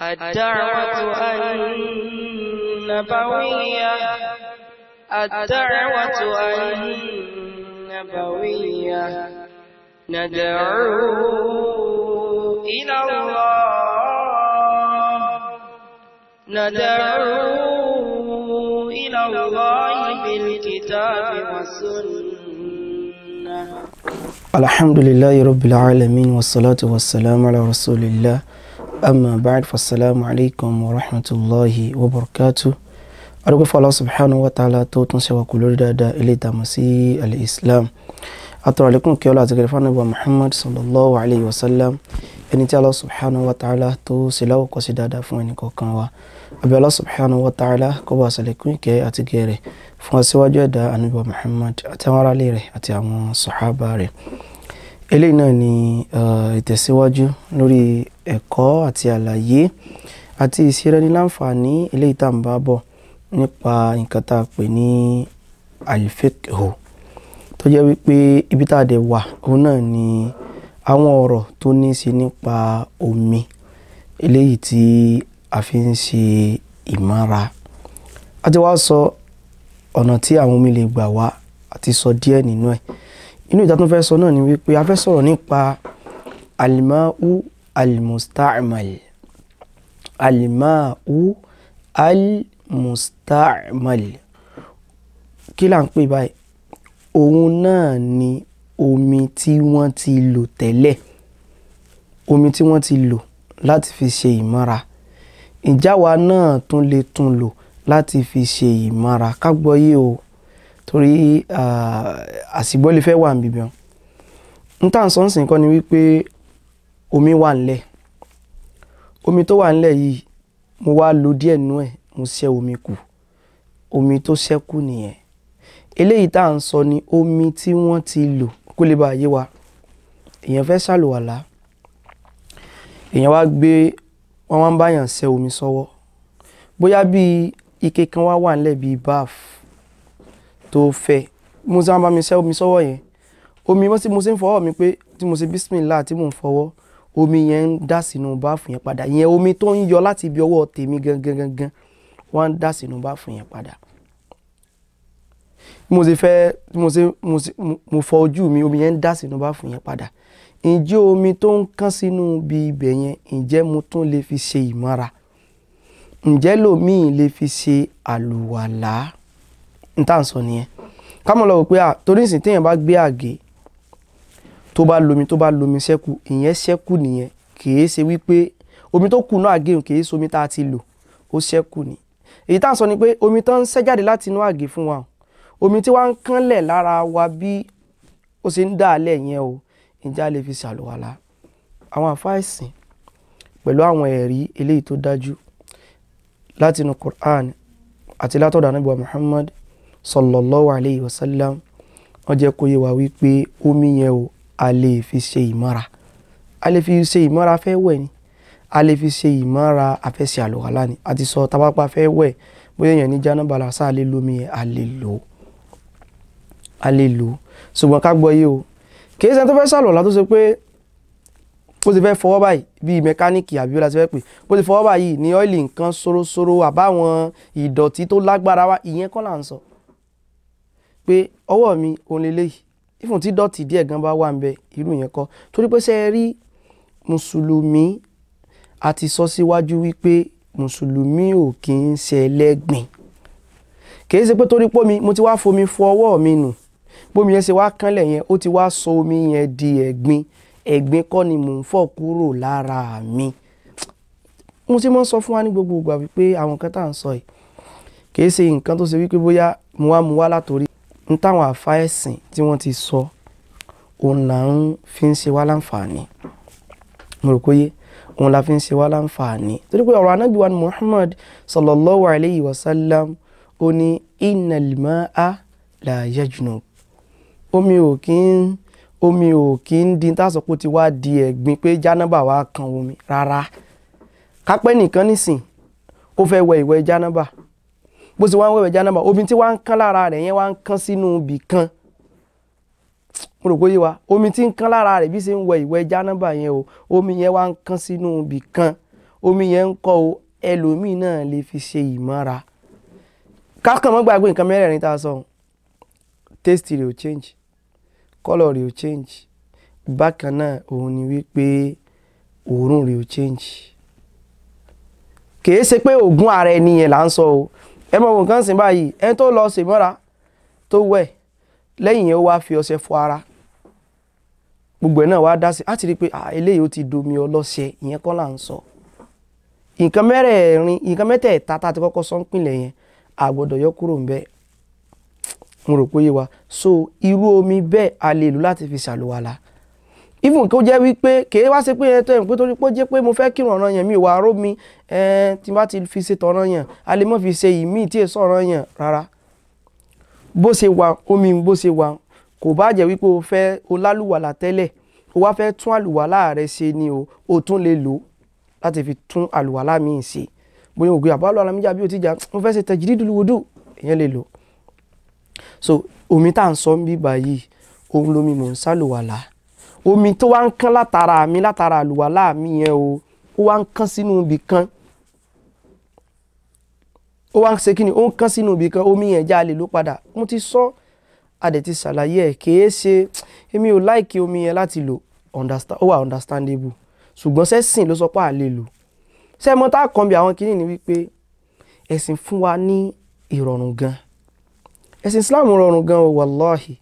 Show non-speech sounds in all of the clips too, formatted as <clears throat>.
الدعوة النبوية الدعوة النبوية ندعو إلى الله. ندعو إلى الله بالكتاب والسنة. الحمد لله رب العالمين والصلاة والسلام على رسول الله. أما بعد فالسلام عليكم ورحمة الله وبركاته adúgbò fún Allah subhanahu wa ta'ala tó tún ṣe wà kú lórí dáadáa ilé ìtàmù sí al-islam àtọ̀rọ̀ àlékún kí ọlá àti gẹ̀rẹ́ fún ànábì muhammad sallallahu alayhi wa sallam ẹni tí Allah subhanahu wa ta'ala tó ṣe láwọ̀kọ́ sí dáadáa fún ẹnì kọ̀ọ̀kan wa àbí Allah subhanahu wa ta'ala kó bá ṣàlékún ìkẹ́ àti gẹ̀rẹ́ fún aṣíwájú ẹ̀dá ànábì muhammad àti àwọn aráalé rẹ̀ àti àwọn sàhábà rẹ̀ eléyìí náà ni ìtẹ̀síwájú lórí ẹ̀kọ́ àti àlàyé àti ìṣẹ́rẹ́niláǹfààní eléyìí tá à ń bá bọ̀ nípa nǹkan tá a pè ní alifekho tó jẹ́ wípé ibi tá a dẹ̀ wà òun náà ni àwọn ọ̀rọ̀ tó ní í ṣe nípa omi eléyìí tí a fi ń ṣe ìmára a ti wá sọ ọ̀nà tí àwọn omi lè gbà wá àti sọ díẹ̀ nínú ẹ̀ inú ìta tó fẹ́ sọ náà ni wípé a fẹ́ sọ̀rọ̀ nípa alimau almusta'mal. Alimau almusta'mal. Kí là ń pè báyìí? Òun náà ni omi tí wọ́n ti lò tẹ́lẹ̀. Omi tí wọ́n ti lò láti fi ṣe ìmára ìjáwa náà tún lè tún lò láti fi ṣe ìmára ká gbọ́ yé o torí àsìgbọ́ lè fẹ́ wà níbi bíọ́n n ń sọ ń kọ́ ni wípé omi wà ńlẹ̀ omi tó wà ńlẹ̀ yìí mo wá lo díẹ̀ nú ẹ̀ mo ṣẹ́ omi kù. Omi tó ṣẹ́kù nìyẹn. Eléyìí tá à ń sọ ni omi tí wọ́n ti lò kó lè bá yé wa. Èèyàn fẹ́ ṣàlùwàlá. Èèyàn wá gbé wọ́n wá ń báyàn ṣẹ́ omi sọ́wọ́. Bóyá bíi ike kan wá wà ńlẹ̀ bíi báf tó fẹ́. Mo ṣe máa bá mi ṣẹ́ omi sọ́wọ́ yẹn. Omi mo ṣe mo ṣe ń fọwọ́ mi pé tí mo ṣe bísímìlá tí mò ń fọwọ́ omi yẹn ń dà sínú báfù yẹn padà. Ìyẹn omi tó ń yọ láti ibi ọwọ́ tèmi gangan gangan wọ́n ń dà sínú báfù yẹn padà. Mo ṣe fẹ́ mo ṣe mo fọ ojú mi omi yẹn ń dà sínú báfù yẹn padà. Ǹjẹ́ omi tó ń kán sínú ibi ibẹ̀ yẹn ǹjẹ́ mo tún lè fi ṣe ìmọ́ra? Ǹjẹ́ lòmíì lè fi ṣe àlùwàlá n tá à ń sọ nìyẹn. Ká mọ̀ lọ wò pé torí ìsìn téèyàn bá gbé àgé tó bá lomi tó bá lomi ṣẹ́kù ìyẹn ṣẹ́kù nìyẹn. Kìí ṣe wípé omi tó kù náà àgé kìí ṣe omi tá a ti lò ó ṣẹ́kù ni. Èyí tá à ń sọ ni pé omi tó ń ṣẹ́ jáde láti inú àgé fún wa omi tí wàá ń kánlẹ̀ lára wa bí ó ṣe ń dà á lẹ̀ yẹn o ìjà lè fi ṣàlùwàlá àwọn àfáìsìn pẹ̀lú àwọn ẹ̀rí eléyìí tó dájú láti inú Qur'an àti látọ̀dọ̀ anábìwá Muhammad sallallahu alayhi wa sallam wọ́n jẹ́ kó yé wa wípé omi yẹn o a lè fi ṣe ìmọ́ra a lè fi ṣe ìmọ́ra fẹ́ wẹ̀ ni. A lè fi ṣe ìmọ́ra afẹ́ṣe àlùwàlá ni. A ti sọ tabapa fẹ́ wẹ̀ bóyá èèyàn ní jánábàlà sá a lè lómi yẹn a lè lò a lè lò ṣùgbọ́n ká gbọ́ yé o kìí ṣe tó fẹ́ ṣàlùwàlá tó ṣe pé bó ti fẹ́ fọwọ́ báyìí bíi mẹkáníìkì àbí ó la ti fẹ́ pè bó ti fọwọ́ báyìí ní ọ́ìlì nǹkan ṣóróṣóró àbáwọn ìdọ̀tí tó lágbára wá ìyẹn kọ́ là ń sọ pé ọwọ́ mi òun lélẹ́yìí ìfún tí dọ̀tí díẹ̀ gan bá wà ń bẹ irú yẹn kọ́. Torí pé ṣe rí mùsùlùmí àti sọ síwájú wípé mùsùlùmí ò kì í ṣe ẹlẹ́gbìn kìí ṣe pé torí pé mo ti wá fomi fọ ọwọ́ mi nù. Bómi yẹn ṣe wá kánlẹ̀ yẹn ó ti wá sọ omi yẹn di ẹ̀gbin. Ẹ̀gbin kọ́ ni mò ń fọ̀ kúrò lára mi. Mo ti mọ́ sọ fún wa ní gbogbo ìgbà wípé àwọn nǹkan tá à ń sọ yìí kìí ṣe nǹkan tó ṣe wípé bóyá mo wá látòrí n táwọn àfa ẹ̀sìn tí wọ́n ti sọ òun là ń fi ń ṣe wá láǹfààní. Mo rò pé òun la fi ń ṣe wá láǹfààní. Torí pé ọ̀rọ̀ anábì wa ni Muhammad sallallahu alayhi wa sallam ó ní innal ma'a la yajnub. Omi ò kí ń omi ò kí ń di tásọ pé ó ti wá di ẹ̀gbin pé jánábà wá kan omi rárá. Kápẹ́ nìkan nísìn ó fẹ́ wẹ ìwẹ̀ jánábà bó ṣe wá ń wẹ̀wẹ̀ jánábà omi tí wá ń kán lára rẹ̀ yẹn wá ń kán sínú ibì kan. Mo rò pé yé wa. Omi tí ń kán lára rẹ̀ bí ṣe ń wẹ ìwẹ̀ jánábà yẹn o omi yẹn wá ń kán sínú ibì kan. Omi yẹn ń kọ́ o ẹlòmíì náà lè fi ṣe ìmọ́ra. Kákan mọ́ gbàgbé nǹkan mẹ́rẹ̀ẹ̀rin tá a sọ. Taste rẹ̀ ò change colour rẹ̀ ò change. Bákan náà òun ni wípé òórùn rẹ̀ ò change. Kìí ṣe pé òògùn ara ẹni yẹn là ń sọ o ẹ mọ òun kan sìn báyìí ẹni tó lọ ṣèmọ́ra tó wẹ̀ lẹ́yìn yẹn ó wá fi ọṣẹ fọ ara. Gbogbo ẹ̀ náà wá dá sí á ti rí i pé eléyìí ó ti domi ọlọ́ṣẹ ìyẹn kọ́ là ń sọ. Nǹkan mẹ́rẹ̀ẹ̀rin nǹkan mẹ́tẹ̀ẹ̀ta tá a ti kọ́kọ́ sọ ń yẹn àgbọ̀dọ̀ yọ kúrò ń bẹ́ẹ̀. Mo rò pé yé wa. So irú omi bẹ́ẹ̀ a lè lò láti fi ṣàlùwàlà even kó jẹ́ wípé kèé wá sí pé ẹ tẹ́ ẹ̀ pé torí pé ó jẹ́ pé mo fẹ́ kírun ọ̀ràn yẹn mi ìwà aró mi ẹ tí n bá ti fi ṣe tọ̀ràn yẹn a lè mọ̀ fi ṣe ìmíì tí èso ọ̀ràn yẹn rárá. Bó ṣe wà omi bó ṣe wà kò bá jẹ́ wípé o fẹ́ o lálùwàlà tẹ́lẹ̀ o wá fẹ́ tún àlùwàlà rẹ ṣe ni o o tún lè lò láti fi tún àlùwàlà míì ṣe. Bóyá ògbé àbálò alamíjà bí o ti jà mo fẹ́ ṣe tajridul wudu. So omi tá à ń sọ ń bí báyìí òun lomi mò ń sálùwàlà omi tó wá ń kán látara mi látara àlùwàlà mi yẹn o ó wá ń kán sínú ibì kan. Ó wá ń ṣe kí ni? Ó ń kán sínú ibì kan omi yẹn já lè ló padà. Mo ti sọ adẹ̀ ti ṣàlàyé ẹ̀ kìí ṣe èmi ò láìkí omi yẹn láti lò. Ó wà understandable. Ṣùgbọ́n sẹ́sìn ló sọ pé à lò? Ṣé tá a kàn bí àwọn kìíní ni wípé ẹ̀sìn fún wa ní ìrọ̀rùn gan. Ẹ̀sìn Islam rọrùn gan o wàláhì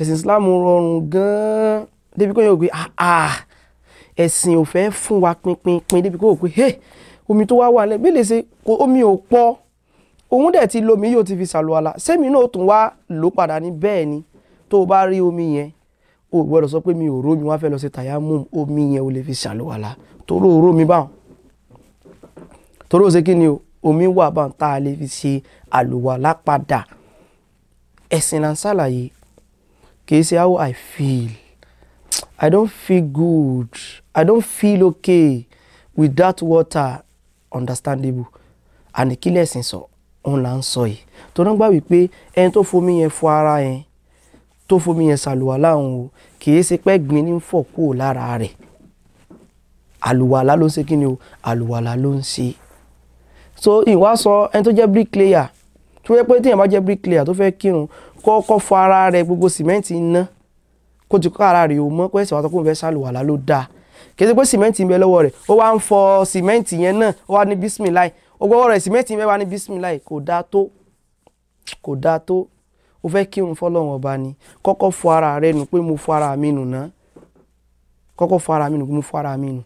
ẹ̀sìn Islam rọrùn gan débi kó yẹ pé ah ẹ̀sìn ò fẹ́ fún wa pinpin débi kó yẹ pé hey omi tó wá wà lẹ́ bí lè ṣe omi ò pọ̀. Òun dẹ̀ ti lomi yóò ti fi ṣàlùwàlà sẹ́mi náà tún wá lò padà ní bẹ́ẹ̀ ni tó o bá rí omi yẹn o gbọ́dọ̀ sọ pé mi ò rómi wá fẹ́ lọ sí tàyámù omi yẹn o lè fi ṣàlùwàlà toró o rómi báwọn toró o ṣe kí ni o? Omi wà báwọn tá a lè fi ṣe àlùwàlà padà. Ẹ̀sìn là ń ṣàlàyé. Kìí ṣe how I feel I don't feel good. I don't feel okay with that water. Understandable. And ìkílẹ̀ ẹ̀sìn sọ? Òun là ń sọ yìí. Tó náà gbà wípé ẹni tó fomi yẹn fọ ara yẹn tó fomi yẹn ṣàlùwàlá òun o kìí ṣe pé gbin ní fọ̀ kúrò lára rẹ̀. Àlùwàlá ló ń ṣe kí ni o? Àlùwàlá ló ń ṣe. So ìwà sọ ẹni tó jẹ́ bricklayer. Tó yẹ pé téèyàn bá jẹ́ bricklayer tó fẹ́ kírun kọ́kọ́ fọ ara rẹ̀ gbogbo sìmẹ́ǹtì iná kó ti kọ́ ara rẹ̀ ò mọ́ pé ẹ̀sìn wa tó kó fẹ́ ṣàlùwàlá ló dáa. Kìí ṣe pé sìmẹ́ǹtì ń bẹ lọ́wọ́ rẹ̀ ó wá ń fọ sìmẹ́ǹtì yẹn náà ó wá ní bísímìláì ó gbọ́wọ́ rẹ̀ sìmẹ́ǹtì yẹn wá ní bísímìláì kò dáa tó kò dáa tó. Ó fẹ́ kírun fọlọ́run ọba ni. Kọ́kọ́ fọ ara rẹ nù pé mo fọ ara mi nù ná. Kọ́kọ́ fọ ara mi nù pé mo fọ ara mi nù.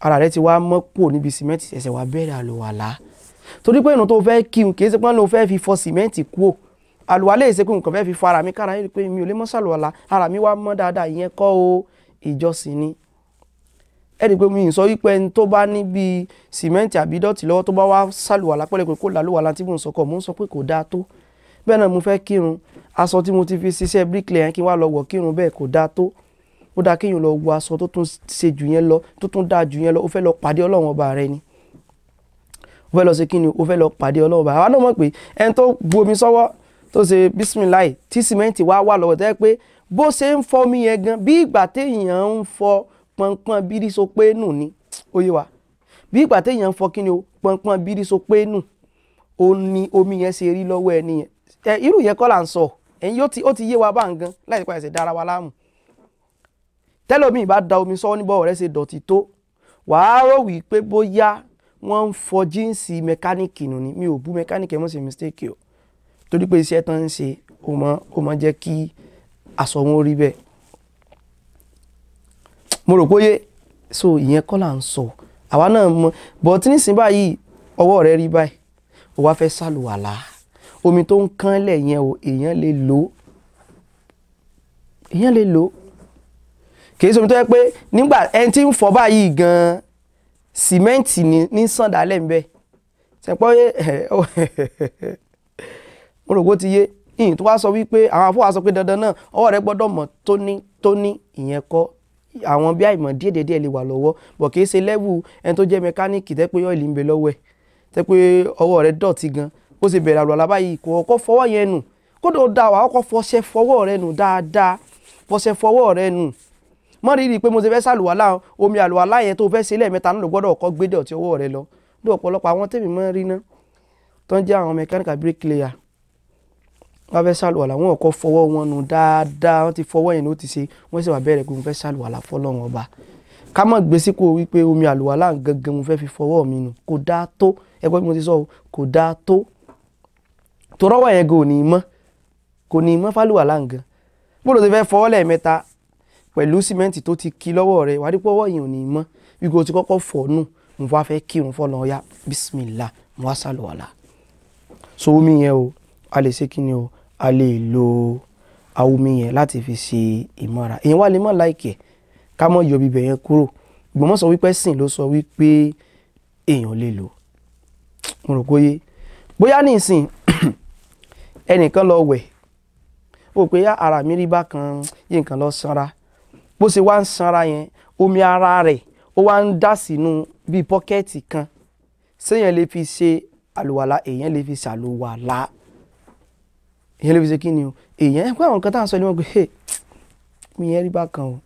Ara rẹ ti wá mọ́ pò níbi sìmẹ́ǹtì ẹ̀sẹ̀ wá bẹ̀rẹ̀ àlùwàlá. Torí pé ìrun tó fẹ́ kírun kìí ṣe pé ló fẹ́ fi fọ sìmẹ́ǹtì kúò àlùwàlá èsè pé nǹkan fẹ́ fi fọ ara mi kára yìí pé mi ò lè mọ́ sàlùwàlá. Ara mi wá mọ́ dáadáa ìyẹn kọ́ o ìjọsìn ni. Ẹni pé mi ì sọ wípé ẹni tó bá ní bíi sìmẹ́ǹtì àbí dọ̀tí lọ́wọ́ tó bá wá sàlùwàlá pẹ́lẹ́ pé kó làlùwàlá tí mò ń sọ kọ́ mò ń sọ pé kò dáa tó. Bẹ́ẹ̀ náà mo fẹ́ kírun. Aṣọ tí mo ti fi ṣiṣẹ́ bricklayer yẹn kí n wá lọ wọ̀ kírun bẹ́ẹ̀ kò dáa tó. Ó dáa kéèyàn lọ wọ aṣọ tó tún ṣe jù yẹn lọ tó tún dáa jù yẹn lọ. Ó fẹ́ lọ pàdé ọlọ́run ọba rẹ ni. Ó fẹ́ lọ ṣe kíni ó fẹ́ lọ pàdé ọlọ́run ọba àwa náà mọ̀ pé ẹni tó bu omi sọ́wọ́ tó ṣe bísímìláì tí sìmẹ́ǹtì wá wà lọ́wọ́ tẹ́ pé bó ṣe ń fọ́ mi yẹn gan bí ìgbà téèyàn ń fọ pọnpọn bírí so pé nù ni ó yé wa. Bí ìgbà téèyàn ń fọ kíni o pọnpọn bírí so pé nù ó ní omi yẹn ṣe rí lọ́wọ́ ẹni yẹn. Ẹ irú yẹn kọ́ là ń sọ ẹ̀yin ó ti yé wa bá ń gan láì pa ẹ̀sẹ̀ dára wa láàmú. Tẹ́lómi ìbá da omi sọ́wọ́ níbọ̀ rẹ̀ ṣe dọ̀tí tó wàá rò wí pé bóyá wọ́n ń fọ jíǹsì mẹkáníìkì nù ni. Mi ò bú mẹkáníìkì ẹ̀ mọ̀ sí mistake o torí pé iṣẹ́ tán ń ṣe ó mọ ó mọ jẹ́ kí aṣọ wọn rí bẹ́ẹ̀. Mo rò pé so ìyẹn kọ́ là ń sọ. Àwa náà mọ bọ̀tí nísìnyí báyìí ọwọ́ rẹ rí báyìí. Ó wá fẹ́ sàlùwàlá omi tó ń kán lẹ̀ yẹn o èèyàn lè lò ó. Èèyàn lè lò ó. Kìí sọmi tó yẹ pé nígbà ẹni tí ń fọ báyìí gan-an sìmẹ́ǹtì ní sàn dálẹ̀ ń bẹ̀. Ṣẹpọ́ <laughs> mo rò pé ó ti yé. Ìyìn tó wá sọ wípé àwọn afọwọ́ sọ pé dandan náà ọwọ́ rẹ gbọ́dọ̀ mọ́ tóní tóní ìyẹn kọ́. Àwọn bí àìmọ̀ díẹ̀ díẹ̀ lè wà lọ́wọ́ bọ̀ kìí ṣe lẹ́wù ẹni tó jẹ́ mẹkáníìkì tẹ́ pé ọ́ìlì ń bẹ lọ́wọ́ ẹ̀ tẹ́ pé ọwọ́ rẹ dọ̀tí gan bó ṣe bẹ̀rẹ̀ àlọ́ àlábáyìí kò kọ́kọ́ fọwọ́ yẹn nù. Kódò da wà kọ́kọ́ fọṣẹ fọwọ́ rẹ nù dáadáa fọṣẹ fọwọ́ rẹ nù. Mọ́ rí rí i pé mo ti fẹ́ sàlùwàlá omi àlùwàlá yẹn tó fẹ́ ṣe lẹ́ẹ̀mẹ́ta náà ló gbọ́dọ̀ kọ́ gbé dọ̀tí ọwọ́ rẹ lọ. Ní ọ̀pọ̀lọpọ̀ àwọn tèmi mọ́ rí ná tó ń jẹ́ àwọn mechanical bricklayer wọ́n fẹ́ sàlùwàlá wọn kọ́ fọwọ́ wọn nù dáadáa. Wọ́n ti fọwọ́ yẹn ló ti ṣe. Wọ́n sì wà bẹ̀rẹ̀ pé mo fẹ́ sàlùwàlá fọlọ́run ọba. Ká mọ̀ gbé sípò wípé omi àlùwàlá gangan mo fẹ́ fi fọwọ́ mi nù kò dáa tó. Ẹgbẹ́ bí mo ti sọ kò dáa tó. Torọ́wọ́ yẹn gan ò ní mọ́. Kò ní mọ́ fálùwàlá nǹkan. Bó ló ti fẹ́ fọwọ́ lẹ́ẹ̀mẹ́ta pẹ̀lú símẹ́ǹtì tó ti kí lọ́wọ́ rẹ̀ wàá a lè ṣe kí ni o a lè lo omi yẹn láti fi ṣe ìmọ̀ra. Èyàn wá lè mọ̀ láìkẹ̀ ká mọ̀ yọ bíbẹ̀ yẹn kúrò. Ìgbọ́n sọ wípé sìn ló sọ wípé èèyàn lè lò. Mo rò kóyé bóyá ní ìsìn <clears throat> ẹnìkan lọ wẹ̀. Ó pé ara mi rí bákan yí nǹkan lọ sanra. Bó ṣe wá ń sanra yẹn omi ara rẹ̀ ó wá ń dà sínú bíi pọ́kẹ́ẹ̀tì kan. Séèyàn lè fi ṣe àlùwàlá? Èèyàn lè fi ṣàlùwàlá èèyàn lè fi ṣe kí ni o? Èèyàn ẹ pé àwọn nǹkan tá à ń sọ ni wọ́n pé hey omi yẹn rí bákan o.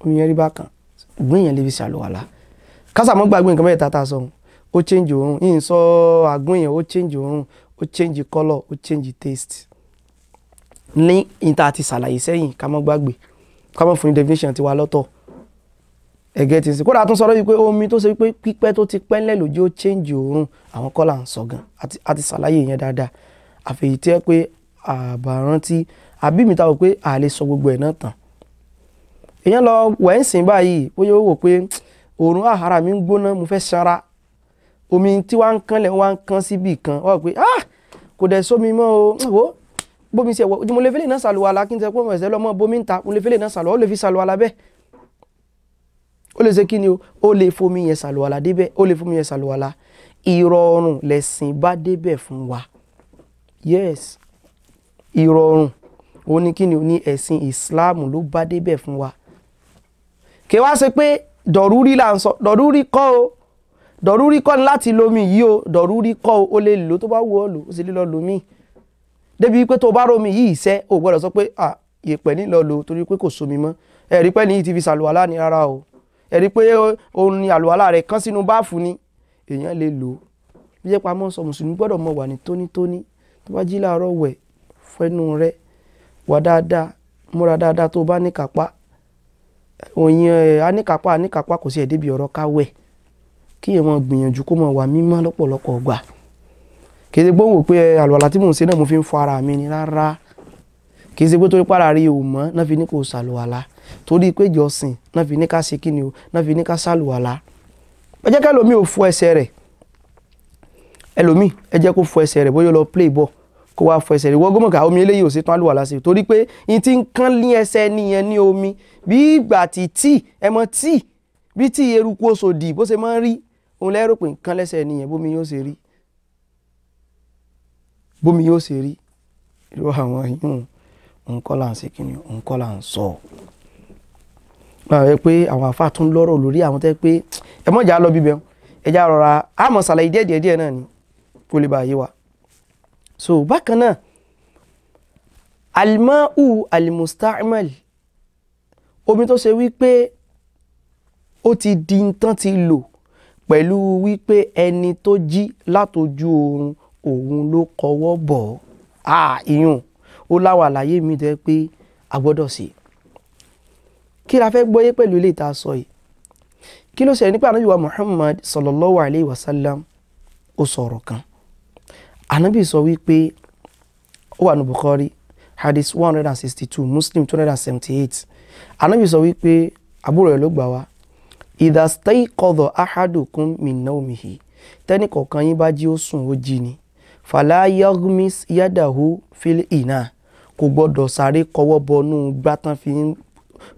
Omi yẹn rí bákan. Ṣùgbọ́n èèyàn lè fi ṣàlùwàlá. Kásàmọ́ gbàgbé nǹkan mẹ́ta tá a sọ ó change òórùn. Yìí ń sọ àgbọn yẹn ó change òórùn. Ó change colour ó change taste. Ní ìta àti ṣàlàyé sẹ́yìn ká mọ́ gbàgbé. Ká mọ́ fún definition tiwa lọ́tọ̀. Ẹ̀gẹ́ ti sè kódà tún sọ̀rọ̀ wípé omi tó ṣe wípé pípẹ́ tó ti pẹ́ ńlẹ̀ lójú ó change òórùn. Àwọn kọ́ là ń sọ gan. Àti àti ṣàlàyé yẹn dáadáa àfẹ̀yìí tí ẹ pé àbárántí àbí mi ta wò pé a lè sọ gbogbo ẹ̀ náà tán. Èèyàn lọ wẹ̀ǹsìn báyìí bóyá ó wò pé òórùn àhárà mi ń gbóná mo fẹ́ sanra omi tí wàá ń kánlẹ̀ wàá ń kán síbì kan wọ́n pé ah! Kò dẹ̀ sómi mọ́ o. Wò bómi ṣe wọ mo lè fẹ́lẹ̀ náà ṣàlùwàlá kí n tẹ́ pé mo ẹ̀sẹ̀ lọ́mọ bómi ń ta mo lè fẹ́lẹ̀ náà ṣàlùwàlá ó lè fi ṣàlùwàlá bẹ́ẹ̀. Ó lè ṣe kí ni o? Ó lè fomi yẹn ṣàlùwàlá débẹ̀ ó lè fomi yẹn ṣàlùwàlá. Ìrọ̀rùn lẹ̀sìn bá débẹ̀ fún wa yes. Ìrọ̀rùn kí ni o ní ẹ̀sìn Islam ló bá débẹ̀ fún wa. Kí wá ṣe pé dọ̀rúrí là ń sọ dọ̀rúrí kọ́ o. Dọ̀rúrí kọ́ ni láti lomi yìí o. Dọ̀rúrí kọ́ o. Ó lè lò tó bá wù ọ́ lò ó sì lè lọ lomi débi pé tó bá romi yìí iṣẹ́ ò gbọ́dọ̀ sọ pé à yèpẹ̀ nílọ lò torí pé kò somi mọ́. Ẹ̀rí pẹ́ nìyí ti fi ṣàlùwàlá ni rárá o. Ẹ̀rí pé òun ni àlùwàlá rẹ̀ kán sínú báàfù ni. Èèyàn lè lò ó. Bí jẹ́ pamọ́ sọ mùsùlùmí gbọ́dọ̀ mọ̀ wà ní tónítóní tó bá jí láàárọ̀ wẹ̀ fẹ́nu rẹ̀ wà dáadáa múra dáadáa tó bá ní kápá. Òyìn ẹ̀ aníkápá aníkápá kò sí ẹ̀ débi ọ̀rọ̀ káwẹ̀ kí èèyàn gbìyànjú kó mọ̀ wà mímọ́ lọ́pọ̀lọpọ̀ gbà kìí ṣe pé òun wò pé àlùwàlá tí mò ń ṣe náà mo fi ń fọ ara mi ni rárá. Kìí ṣe pé torí pàrà rí o mọ́ náà fi ní kó ṣàlùwàlá. Torí pé ìjọsìn náà fi ní ká ṣe kí ni o náà fi ní ká ṣàlùwàlá. Ẹ jẹ́ ká ẹlòmíì ò fọ ẹsẹ̀ rẹ̀ ẹlòmíì ẹ jẹ́ kó fọ ẹsẹ̀ rẹ̀ bóyá lọ play ball kó wá fọ ẹsẹ̀ rẹ̀. Wọ́n gómìnà omi eléyìí ò sí tán àlùwàlá sí torí pé n ti ń kán ní ẹsẹ̀ nìyẹn ní omi bí ìgbà tí tíì ẹ mọ tíì bí tíì eruku oṣòdì bó ṣe máa ń rí òun lẹ́rù pé nǹkan lẹ́sẹ̀ nìyẹn bómi yóò ṣe rí. Bómi yóò ṣe rí. Irú àwọn yìí nǹkan là ń ṣe kíni nǹkan là ń sọ. Rẹ pé àwọn àfa tún lọ́rọ̀ lórí àwọn tẹ́ pé ẹ mọ̀jà lọ bíbẹ̀ ẹ já rọra àmọ̀ ṣàlàyé díẹ̀ díẹ̀ náà ni kó lè bá yé wa. So bákan náà alimau alimustamal omi tó ṣe wípé ó ti di nǹkan ti lò pẹ̀lú wípé ẹni tó jí látojú oorun òun ló kọwọ́ bọ̀. Á ìyún ó láwọn àlàyé mi tẹ́ pé a gbọ́dọ̀ sí kí la fẹ́ gbọ́yé pẹ̀lú ilé ìta sọ yìí? Kí ló ṣẹlẹ̀ nípa ànábì wa Muhammad sallallahu alayhi wa sallam? Ó sọ̀rọ̀ kan ànábì sọ wípé ó wà ní hadith one hundred and sixty two Muslim two hundred and seventy eight. Ànábì sọ wípé àbúrò rẹ̀ ló gbà wá idha stayqadha ahadukum min nawmihi. Tẹ́nì kọ̀ọ̀kan yín bá jí ó sùn ó jí ni. Yaghmis yadahu fil ina. Kò gbọ́dọ̀ sáré kọwọ́ bọnú gbá tán fi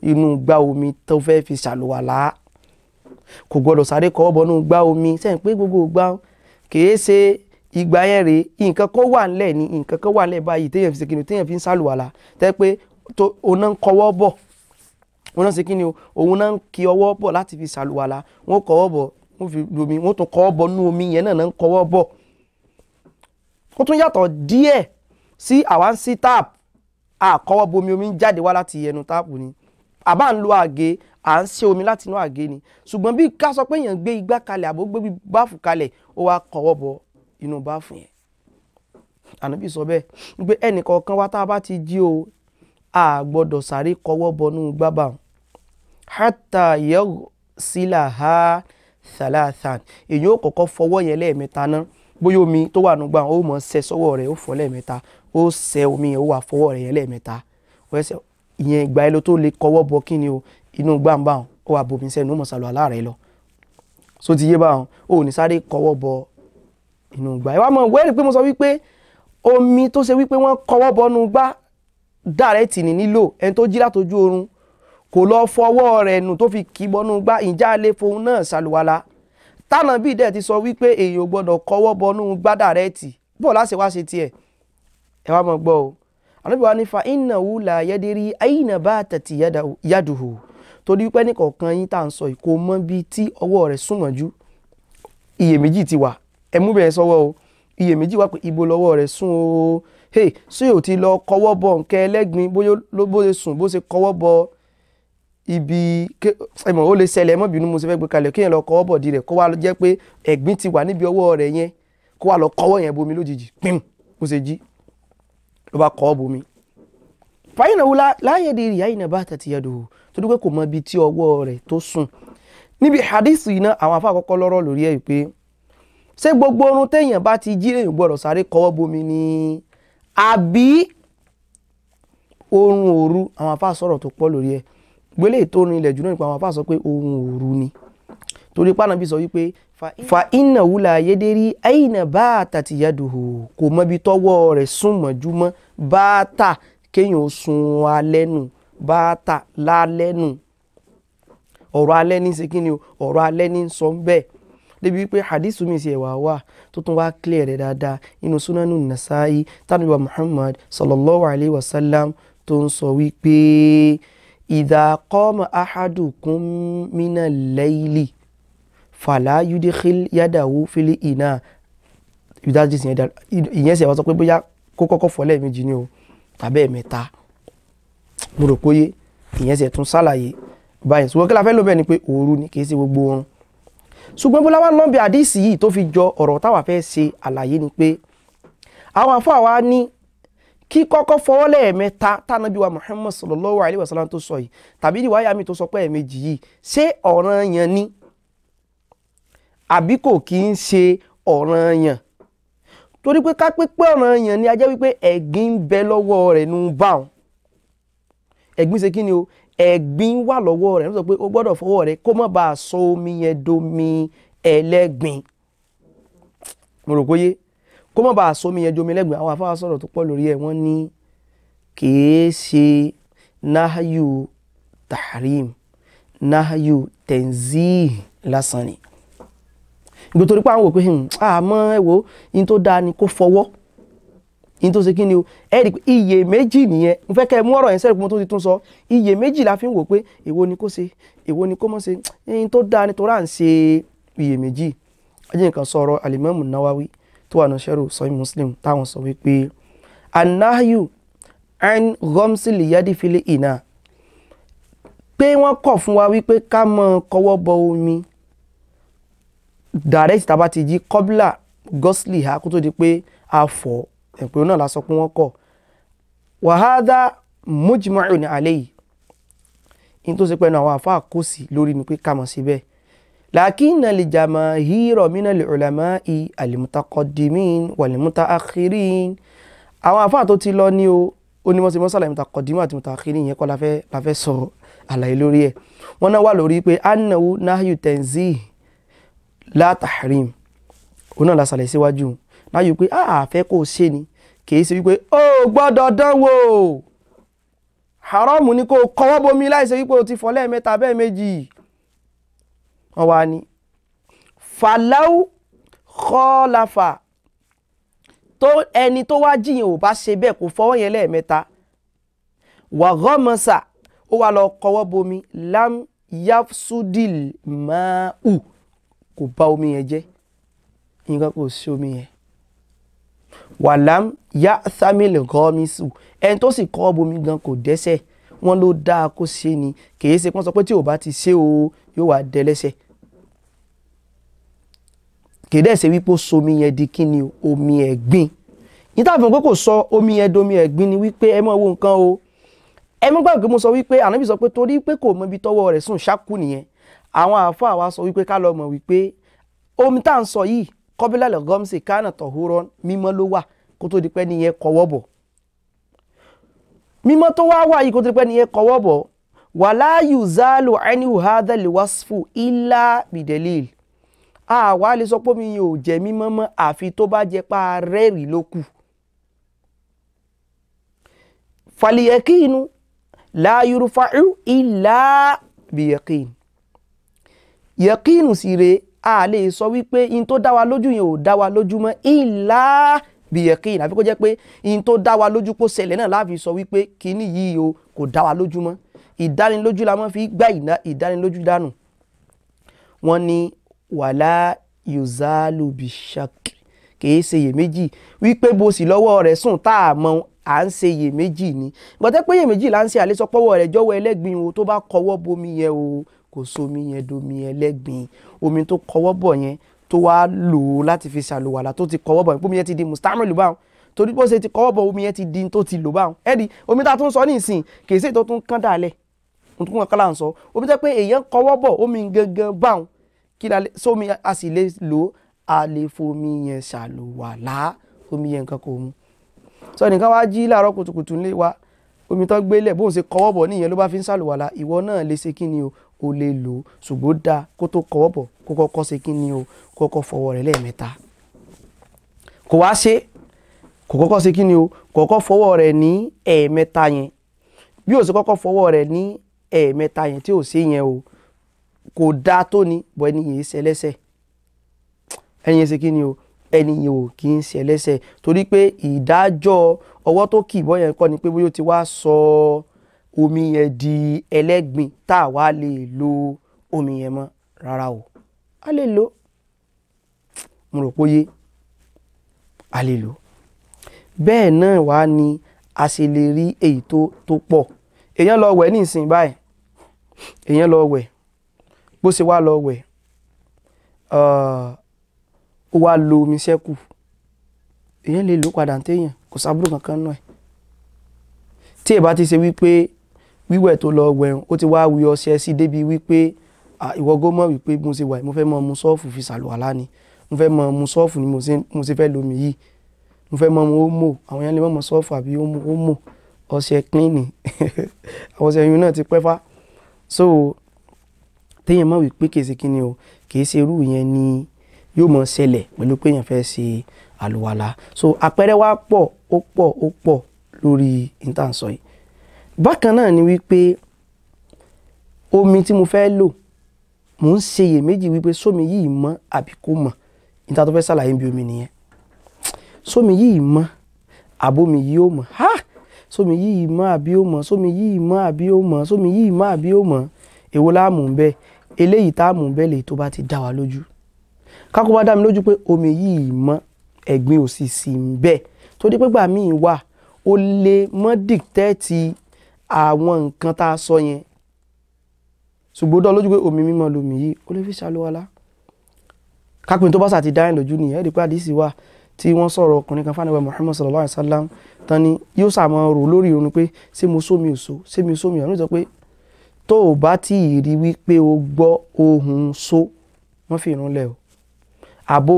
inú gbá omi tó fẹ́ fi ṣàlùwàlá. Kò gbọ́dọ̀ sáré kọwọ́ bọnú gbá omi. Sẹ́yìn pé gbogbo gbá kìí ṣe ìgbà yẹn rèé nǹkan kan wà nílẹ̀ ní nǹkan kan wà nílẹ̀ báyìí téèyàn fi ṣe kíni téèyàn fi ń ṣàlùwàlá. Tẹ́ pé òun náà ń kọwọ́ bọ̀. Òun náà ṣe kíni o òun náà ń kí ọwọ́ bọ̀ láti fi ṣàlùwàlá. Wọ́n kọwọ́ bọ̀ wọ́n fi lomi wọ́n tún kọwọ́ bọ̀ nú omi yẹn náà náà ń kọwọ́ bọ̀. Ó tún yàtọ̀ díẹ̀ sí àwa ń sí tap àkọwọ́ bomi omi ń jáde wá láti ẹnu táàpù ni. Àbá ń lo àgé à ń ṣe omi láti inú àgé ni. Ṣùgbọ́n bí ká sọ pé èèyàn gbé igbá kalẹ̀ àbó gbé báàfù kalẹ̀ ó wá kọwọ́ bọ inú báàfù yẹn. Ànábì sọ bẹ́ẹ̀ wípé ẹnì kọ̀ọ̀kan wa tá a bá ti jí o a gbọ́dọ̀ sáré kọwọ́ bọnú gbábà hátà yẹ́rù sílà ha thalathan. Èyàn ó kọ́kọ́ fọwọ́ yẹn lẹ́ẹ̀mẹ́ta ná. Bóyá omi tó wà nígbà ó mọ̀ ṣẹ́ sọ́wọ́ rẹ̀ ó fọ́ lẹ́ẹ̀mẹ́ta. Ó ṣẹ́ omi yẹn ó wà fọwọ́ rẹ̀ yẹn lẹ́ẹ̀mẹ́ta. Ìyẹn ìgbà ẹ ló tó lè kọwọ́ bọ kí ni o inú gbàǹbà ó wà bomi sẹ́nu ó mọ̀ sàlọ̀ àlá rẹ̀ lọ. So ti yé báwọn ó ní sáré kọwọ́ bọ inú gbà ẹ wá mọ̀ wẹ́rì pé mo sọ wípé omi tó ṣe wípé wọ́n kọwọ́ bọnú gbá dàrẹ́tì ní nílò. Ẹni tó jí látojú oorun kò lọ fọwọ́ rẹ̀ nù tó fi kì í bọnú gbá ìjà lè fohun náà ṣàlùwàlà tánà bíi dẹ̀ ti sọ wípé èèyàn gbọ́dọ̀ kọwọ́ bọnú gbá dàrẹ́tì bó láṣẹ wá ṣe tiẹ̀? Ẹ wá mọ̀ gbọ́ o. Ànábì wa ní fa innahu la yadri ayna batat yaduhu. Torí pé kọ̀ọ̀kan yín tá à ń sọ yìí kò mọ bíi tí ọwọ́ rẹ̀ súnmọ́ ju iyèméjì ti wà ẹ mú bẹ̀rẹ̀ sọ́wọ́ o iyèméjì wà pé ibo lọ́wọ́ rẹ̀ sún o hey ṣé o ti lọ kọwọ́ bọ nǹkan ẹlẹ́gbin bóyá ló bó ṣe sùn bó ṣe kọwọ́ bọ ibi ẹmọ ó lè ṣẹlẹ̀ ẹmọ bínú mo ṣe fẹ́ gbé kalẹ̀ kéèyàn lọ kọwọ́ bọ̀ di rẹ̀ kó wá jẹ́ pé ẹ̀gbin ti wà níbi ọwọ́ rẹ̀ yẹn kó wá lọ kọwọ́ yẹn bomi lójijì pín bó ṣe jí ló bá kọwọ́ bomi. fàyínà wo láàyè di ìyá ìnà bá tàtí yàdò tó dúpẹ́ kò mọ ibi tí ọwọ́ rẹ̀ tó sùn. níbi hadisi iná àwọn afá àkọ́kọ́ lọ́rọ̀ lórí ẹ̀ pé ṣé gbogbo orun téèyàn bá ti jí èèyàn gbọ́dọ̀ sáré kọwọ́ bomi ni? Àbí oorun òru àwọn afá sọ̀rọ̀ tó pọ̀ lórí ẹ̀. Gbélé tó rin ilẹ̀ jù náà nípa àwọn afá sọ pé oorun òru ni. Torí pàànàbí sọ wípé fa iná wúlà ayédèrí àyìnà bá tàtì yàdùhù kò mọbi tọwọ́ rẹ̀ sùn mọ́júmọ́. Bá tà kéèyàn sun alẹ́ nù. Bá tà lálẹ́ nù. Ọ̀rọ̀ alẹ́ ní ṣe kí ni ọ̀rọ̀ alẹ́ ní sọ bẹ́ẹ̀ débi wípé hadith mi ṣe wà wà tó tún wá clear rẹ̀ dáadáa inú sunanu nasa'i tánàbà muhammad sallallahu alayhi wa sallam tó ń sọ wípé idha qama ahadukum mina layli fala yudkhil yadahu fil ina. Ìdájí ìyẹn sì wá sọ pé bóyá kó kọ́kọ́ fọ̀ lẹ́ẹ̀mejì ni o tàbí ẹ̀mẹ́ta. Mo rò pé ìyẹn sì tún ṣàlàyé báyìí. Ṣùgbọ́n kí la fẹ́ lò bẹ́ẹ̀ ni pé òru ni kì í ṣe gbogbo oorun ṣùgbọ́n bó láwọn lọ́nbẹ̀ àdìsí yìí tó fi jọ ọ̀rọ̀ táwa fẹ́ ṣe àlàyé ni pé àwọn afọ àwa ní kí kọ́kọ́ fọwọ́ lẹ́ẹ̀mẹ́ta tánàbí wa Muhammad sallallahu alayhi wa sallam tó sọ yìí tàbí ìwáyà mi tó sọ pé ẹ̀ẹ̀mejì yìí ṣé ọ̀ranyàn ni? Àbí kò kí ń ṣe ọ̀ranyàn torí pé ká pé pé ọ̀ranyàn ni a jẹ́ wípé ẹ̀gbin ń bẹ lọ́wọ́ rẹ̀ nù bá wọn ẹ̀gbin ṣe kí ni o ẹ̀gbin wà lọ́wọ́ rẹ̀. Ló sọ pé o gbọ́dọ̀ fọwọ́ rẹ̀ kó má bàa sọ omi yẹn domi ẹlẹ́gbin. Mo rò péye kó má bàa sọ omi yẹn domi ẹlẹ́gbin. Àwọn afáwà sọ̀rọ̀ tó pọ̀ lórí ẹ̀. Wọ́n ní kìí ṣe nahayu tahrim nahayu tenzih lásán ni. Ìgbò torí pé àwọn wò pé àmọ́ ẹ wo in tó dáa ni kó fọwọ́ in tó ṣe kí ni o? Ẹ rí i pé iye méjì nìyẹn. N fẹ́ kẹ́ ẹ mú ọ̀rọ̀ yẹn pé mo tó ti tún sọ. Iye méjì la fi ń wò pé èwo ni kó ṣe èwo ni kó mọ̀ ṣe. In tó dáa ni tó rà ń ṣe iye méjì ajé nǹkan sọ̀rọ̀ alimami nawawi tó wà ní sẹ́rù sọ́yìn muslim táwọn sọ wípé anahu an gomsili yadi fili ina. Pé wọ́n kọ̀ fún wa wípé ká mọ kọwọ́ bọ omi. Direct tá a ti jí kọ́bílà gọ́sìlì ha kó tó di ẹ̀pẹ́ náà la sọ pé wọ́n kọ̀. Wàhádà mujma'un alayhi. In tó ṣe pé àwọn àfáà kò sí lórí ni pé ká mọ̀ sí bẹ́ẹ̀. Lakinna li jamahira mina li ulama'i al-mutaqaddimin wal-mutaakhirin. Àwọn àfáà tó ti lọ ní o onímọ̀sí mọ́sálà al-mutaqaddimin àti mutaakhirin yẹn kọ́ la fẹ́ sọ àlàyé lórí ẹ̀. Wọ́n náà wà lórí pé annahu nahyu tanzih la tahrim. Òun náà la ṣàlàyé síwájú láyò pé a fẹ́ kó o ṣe ni. Kìí ṣe wípé ó gbọ́dọ̀ dánwò. Haramu ni o kọwọ́ bomi láìsí wípé o ti fọ̀ lẹ́ẹ̀mẹ́ta bẹ́ẹ̀ méjì. Wọ́n wá ní falau khalafa. Tó ẹni tó wá jiyàn ò bá ṣe bẹ́ẹ̀ kò fọwọ́ yẹn lẹ́ẹ̀mẹ́ta. Wà ghamasa ó wá lọ kọwọ́ bomi lam yafsudil ma'u. Kò bá omi yẹn jẹ́. Nǹkan kò sí omi yẹn wàlám yá sámìlì gọ́mísù ẹni tó sì kọ́ bomi gan kò dẹ́sẹ̀ wọ́n ló dáa kó ṣe ni. Kì í ṣe kán sọ pé tí ò bá ti ṣe o yóò wá dẹlẹ́ṣẹ̀ kì í dẹ̀ ṣe wípé ó somi yẹn di kí ni omi ẹ̀gbin. Ní táàfin pé kò sọ omi yẹn domi ẹ̀gbin ni wípé ẹ mọ̀ wo nǹkan o. Ẹ mọ̀ gbàgbé mo sọ wípé ànábì sọ pé torí pé kò mọ ibi tọ́wọ́ rẹ̀ sùn ṣáku nìyẹn. Àwọn àáfàá wa sọ wípé ká lọ mọ̀ wípé omi tá à ń sọ yìí kọ́bílẹ̀ gọ́msì kánà tọ̀húrọ́ mímọ́ ló wà kó tó di pé nìyẹn kọwọ́ bọ̀. Mímọ́ tó wá wà yìí kó tó di pé nìyẹn kọwọ́ bọ̀ wàlá yuzalu anhu hadha liwasfu illa bidalil àwa lè sọ pé omi ò jẹ́ mímọ́ mọ́ àfi tó bá jẹ́ pa rẹ́rìí ló kù. Faliyakinu la yurfa'u illa biyakin yakinu sì re a lè sọ wípé in tó dá wa lójú yẹn ò dá wa lójú mọ́ illa biyakin àfi kó jẹ́ pé in tó dá wa lójú kó ṣẹlẹ̀ náà láàfi sọ wípé kíní yìí o kò dá wa lójú mọ́. Ìdánilójú la máa fi gbá ìdá- ìdánilójú dànù. Wọ́n ní wàlá yuzalu bishak kìí ṣe iyèméjì. Wípé bó sì lọ́wọ́ rẹ̀ sùn tá a mọ à ń ṣe iyèméjì ni. Gbọ́dọ̀ pé iyèméjì là ń ṣe àlesọ pọ́wọ́ rẹ̀ jọ́wọ́ ẹlẹ́gbin o tó bá kọwọ́ bomi yẹn o kò sómi yẹn domi ẹlẹ́gbin omi tó kọwọ́ bọ̀ yẹn tó wá lò ó láti fi ṣàlùwàlà tó ti kọwọ́ bọ̀ yẹn. Pómi yẹn ti di mustamilu báwọn torí bó ṣe ti kọwọ́ bọ̀ omi yẹn ti di tó ti lò báwọn ẹ̀rí omi tá a tún sọ nísìn kìí ṣe tó tún kán dàlẹ̀ ohun tó kàn kálá ń sọ. Omi tẹ́ pé èèyàn kọwọ́ bọ̀ omi gangan báwọn kí la sómi a sì lè lò a lè fomi yẹn ṣàlùwàlá. Omi yẹn nǹkan kò mu. Sọ nìkan wá jí láàárọ̀ kùtùkùtù ńlé wa. Omi tó gbélé bóun ṣe kọwọ́ bọ̀ nìyẹn ló bá fi ń ṣàlùwàlá. Ìwọ náà lè ṣe kí ni o o lè lò ó. Ṣùgbọ́n ó dáa kó tó kọwọ́ bọ̀ kó kọ́kọ́ ṣe kí ni o? Kó kọ́kọ́ fọwọ́ rẹ̀ lẹ́ẹ̀mẹ́ta. Kò wá ṣe kò kọ́kọ́ ṣe kí ni o? Kò kọ́kọ́ fọwọ́ rẹ̀ ní ẹ̀ẹ̀mẹ́ta yẹn. Bí ó ṣe kọ́kọ́ fọwọ́ rẹ̀ ní ẹ̀ẹ̀mẹ́ta yẹn tí ò ṣe yẹn o kò dáa tó ni bọ́ ẹni yẹn ṣe ẹlẹ́ṣẹ̀ ẹni yẹn ṣe kí ni o? Ẹni yẹn ò kì í ṣe ẹlẹ́ṣẹ̀ torí pé ìdájọ́ ọwọ́ tó kì bọ́ yẹn kọ́ ni pé bóyá ó ti wá sọ omi yẹn di ẹlẹ́gbin tá a wá lè lo omi yẹn mọ́. Rárá o. A lè lo. Mo rò pé ó yé. A lè lò bẹ́ẹ̀ náà wá ni a ṣe lè rí èyí tó tó pọ̀. Èèyàn lọ wẹ̀ ní báyìí. Èèyàn lọ wẹ̀. Bó ṣe wá lọ wẹ̀ ó wá lo omi ṣẹ́kù. Èèyàn lè lò padà téèyàn kò sábúrò kankan náà ẹ̀. Tí ẹ bá ti ṣe wípé wíwẹ̀ tó lọ wẹ̀ ó ti wá wí ọṣẹ sí débi wípé ìwọ gómọ̀ wípé mo ṣe wà mo fẹ́ mọ mu sọ́ọ̀fù fi ṣàlùwàlá ni. Mo fẹ́ mọ mu sọ́ọ̀fù ni mo ṣe fẹ́ lomi yìí. Mo fẹ́ mọ mu ómò. Àwọn yẹn lè mọ̀ mọ sọ́ọ̀fù àbí ómò ómò. Ọṣẹ kílínì <laughs> àwọn ọṣẹ yìí náà ti pẹ́ fá. So téèyàn mọ̀ wípé ṣe kíni o ṣe irú yẹn ni yóò mọ ṣẹlẹ̀ pẹ̀lú pé èèyàn fẹ́ ṣe àlùwàlá. So àpẹẹrẹ wa pọ̀ ó pọ̀ ó pọ̀ lórí intansọ yìí bákan náà ni wípé omi tí mo fẹ́ lò mò ń ṣe iyèméjì wípé sómi yìí mọ́ àbí kò mọ́. Níta tó fẹ́ ṣàlàyé bí omi nìyẹn. Sómi yìí mọ́ àbómi yìí ó mọ́? Ha sómi yìí mọ́ àbí ó mọ́? Sómi yìí mọ́ àbí ó mọ́? Sómi yìí mọ́ àbí ó mọ́? Èwo la mú bẹ́ẹ̀? Eléyìí tá a mú bẹ́ẹ̀ lè tó bá ti dá wa lójú. Kákó bá dá mi lójú pé omi yìí mọ́ ẹ̀gbin ò sì ń bẹ́ẹ̀. Tó pé gbà míì wà ó lè mọ́ dìtẹ́ẹ̀tì àwọn nǹkan tá a sọ yẹn. Ṣùgbọ́n ó dá lójú pé omi mímọ́ lomi yìí ó lè fi ṣàlùwàlá. Kápẹ́ tó bá sà ti dá yẹn lójú nìyẹn ẹ̀rí pé àdìsí wà tí wọ́n sọ̀rọ̀ ọkùnrin kan fáwọn ẹgbẹ́ Muhammad sallallahu alayhi wa sallam tán ni yóò sàmọ́ rò lórí irun pé ṣé mo sómi òso ṣé mi sómi ọ̀run sọ pé tó o bá tí ì rí wípé o gbọ́ ohùn so wọ́n fi irun lẹ̀ o. Àbó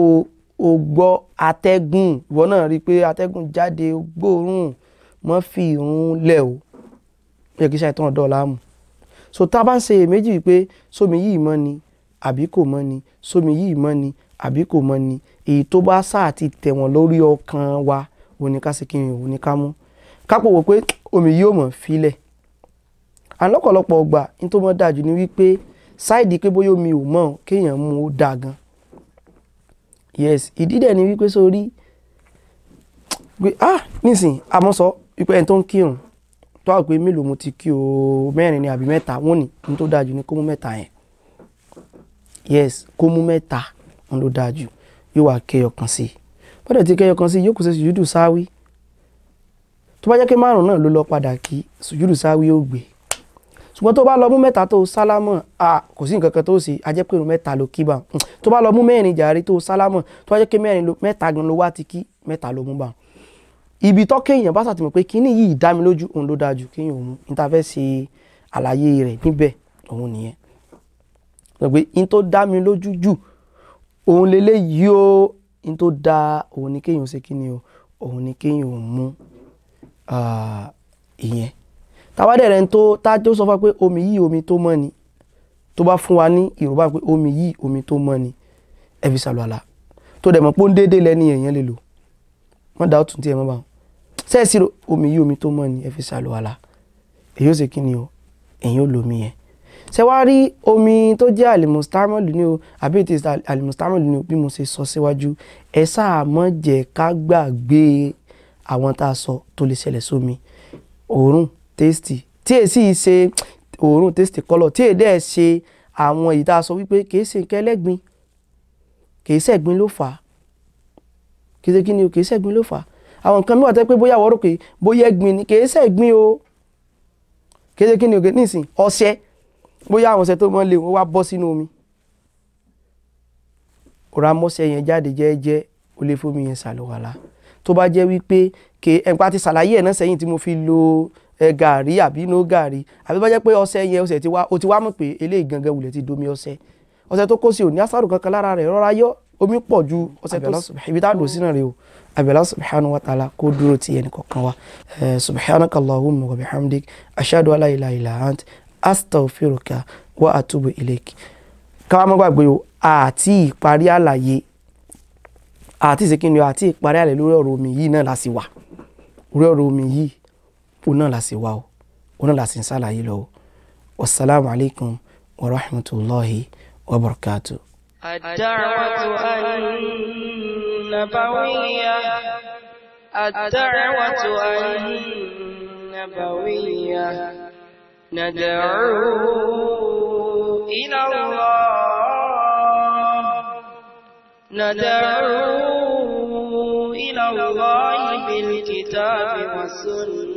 o gbọ́ atẹ́gùn ìwọ náà rí pé atẹ́gùn jáde gbóòórùn wọ́n fi irun lẹ̀ o yẹ kí ṣàìtàn ọ̀dọ́ láàmú. So tá a bá ń ṣe èméjì wípé sómi yìí mọ́ ni àbí kò mọ́ ni sómi yìí mọ́ ni àbí kò mọ́ ni èyí tó bá sáà ti tẹ̀ wọ́n lórí ọkàn wa òní ká kápò wò pé omi yìí ò mọ̀ filẹ̀. Àlọ́kọ̀lọpọ̀ ọgbà tó mọ́ dájú ni wípé sáìdì pé bóyá omi ò mọ̀ kéèyàn mú ó dáa gan. Yes ìdí dẹ̀ ni wípé sórí pé ah nísìn àmọ́ sọ wípé ẹni tó ń kírun tó pé mélòó mo ti kí o mẹ́rin ni àbí mẹ́ta wọ́n ní ní tó dájú ni kó mú mẹ́ta yẹn. Yes kó mú mẹ́ta wọn ló dájú yóò wá kẹyọ kan sí i. Bọ́dẹ̀ tí kẹyọ kan sí i yóò kù sí sùjúdù sáwí. Tó bá jẹ́ pé márùn náà ló lọ padà kí sùjúdù sáwí ó gbé. Ṣùgbọ́n tó bá lọ mú mẹ́ta tó sálámọ̀ à kò sí nǹkan kan tó ṣe a jẹ́ pé mẹ́ta ló kí bá tó bá lọ mú mẹ́rin jàre tó sálámọ̀ tó bá jẹ́ pé mẹ́ta gan ló wá ti kí mẹ́ta ló mú bá wọn. Ibi tọ́kẹ́ èèyàn bá ṣàtìmọ̀ pé kíní yìí dá mi lójú òun ló dáa jù kéèyàn òun níta fẹ́ ṣe àlàyé rẹ̀ níbẹ̀ òun nìyẹn. Pé in tó dá mi lójú jù òun lélẹ́yìí ó in tó dá òun ni kéèyàn ṣe kíni o òun ni kéèyàn mú. Ah, ìyẹn. Tàwádẹ̀ rẹ̀ tó tájọ́ sọ fún wa pé omi yìí omi tó mọ́ ni tó bá fún wa ní ìrọ̀bá pé omi yìí omi tó mọ́ ni ẹ fi ṣàlùwàlá tó dẹ̀ mọ̀ pé ó lẹ́ni èèyàn lè lò. Wọ́n dá òtún tí ẹ mọ́ bá sẹ́ẹ̀sì omi yìí omi tó mọ́ ni ẹ fi ṣàlùwàlá. Èyí ó ṣe kí ni o? Èyí ó lomi yẹn. Ṣé wàá rí omi tó jẹ́ alimustamolu ni o? Àbí ètò alimustamolu ni o? Bí mo ṣe sọ síwájú ẹ sáà mọ́ jẹ́ ká gbàgbé àwọn tá a sọ tó lè ṣẹlẹ̀ sómi. Òórùn tẹ́sítì tí èsì ṣe òórùn tẹ́sítì kọ́lọ̀. Tí èdè ṣe àwọn èyí tá a sọ wípé kìí ṣe nǹkan ẹlẹ́gbin. Kìí ṣẹ̀gbin ló fà á. Kìí ṣe kí ni o? Kìí ṣẹ̀gbin ló fà á àwọn nǹkan mìíràn tẹ́ pé bóyá wọ́n rò pé bóyá ẹ̀gbin ni kìí ṣẹ̀gbin o. Kìí ṣe kí ni o nísìn ọṣẹ. Bóyá àwọn ọṣẹ tó mọ́ lé wọn wá bọ́ sínú omi. Òrà mọ́ṣẹ yẹn jáde jẹ́ẹ́jẹ́ ó lè fómi yẹn ṣàlùwàlá. Tó bá jẹ́ wípé kè ẹ̀ǹpa ti ṣàlàyé ẹ̀ náà sẹ́yìn tí mo fi lo ẹ gàrí àbí no gàrí àbí bá jẹ́ pé ọṣẹ yẹn ọṣẹ ti wá mọ̀ pé eléyìí gangan wulẹ̀ ti domi ọṣẹ. Ọṣẹ tó kó sí òní asáró kankan lára rẹ̀ rọra yọ omi pọ̀ ju ọṣẹ tó ibi tá a dò sí náà rè o. Abẹ́lá subhanahu wa ta'ala kó dúró ti ẹnì kọ̀ọ̀kan wa. Subhanaka allahumma wa bihamdik ashhadu an la ilaha illa ant astaghfiruka wa atubu ilayk. Káwá má gbàgbé o àti ìparí àlàyé àti ìsèkínni àti ìparí àlàyé lórí ọ̀rọ̀ omi yìí náà la sì wà. Orí ọ̀rọ̀ omi yìí òun náà la sì wà o. Òun náà la sì ń ṣàlàyé lọ o. Wasalaamu alaykum wa rahmatulahi wa barakatuh. الدعوة النبوية الدعوة النبوية ندعو إلى الله. ندعو إلى الله بالكتاب والسنة.